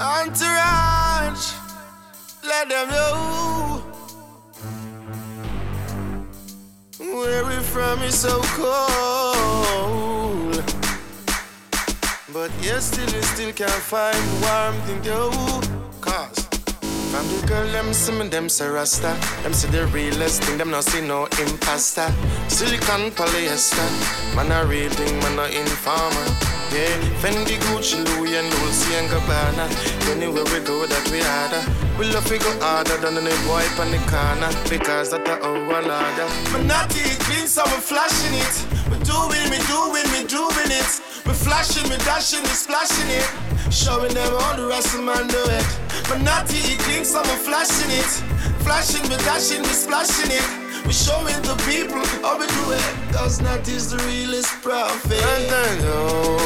Antourage, let them know where we from is so cold. But yes, still we still can't find warmth in you. Cause from the girl, them see me, them say Rasta. Them see the realest thing, them not see no imposter. Silicon polyester, man a real thing, man a informer. Yeah, Fendi, Gucci, Louis, and Dolce and Gabbana. Anywhere we go, that we harder. We love to go harder than any boy on the corner because that's our order. My natty clean, so we're flashing it. We're doing, we doing, we doing it. We're flashing, we dashing, we splashing it. Showing them all the rest of man do it. My natty clean, so we're flashing it. Flashing, we dashing, we splashing it. We showing the people how we do it. Cause not is the realest prophet. And then yo.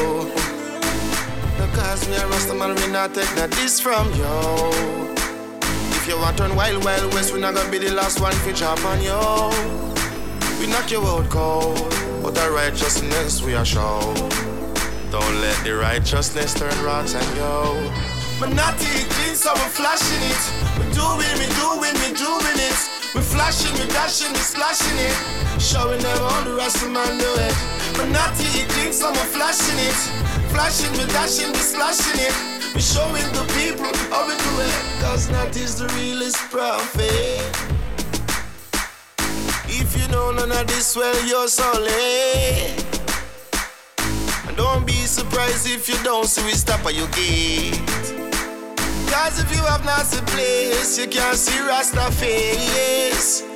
Because me a Rasta man, we not take that this from yo. If you want turn wild, wild west, we not gonna be the last one for drop on yo. We knock you out cold, but the righteousness we are show. Don't let the righteousness turn rotten, yo. My natty clean, so we're flashing it. We doing, we doing, we doing it. We flashing, we dashing, we splashing it. Showing them all the rest of man do it. My natty clean, so we're flashing it. Flashing, we dashing, we're splashing it. We showing the people how we do it. Cause not is the realest prophet. If you know none of this, well, you're so late. And don't be surprised if you don't see we stop at your gate. Cause if you have not the place, you can't see Rasta face.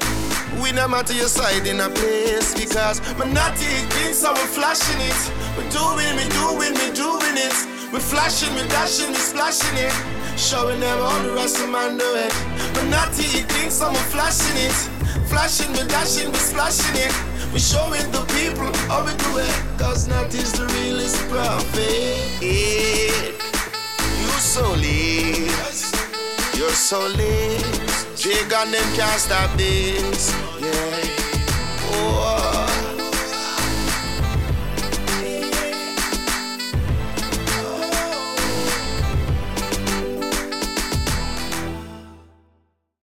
We no matter your side in a place because we're not taking, so we're flashing it. We're doing, we doing, we doing it. We're flashing, we're dashing, we're splashing it. Showing them all the rest of man do it. We're not taking, so we're flashing it. Flashing, we're dashing, we're splashing it. We're showing the people how we do it. Cause not is the realest prophet. You so lit. You're so lit. Jig and them can't stop this. Yeah.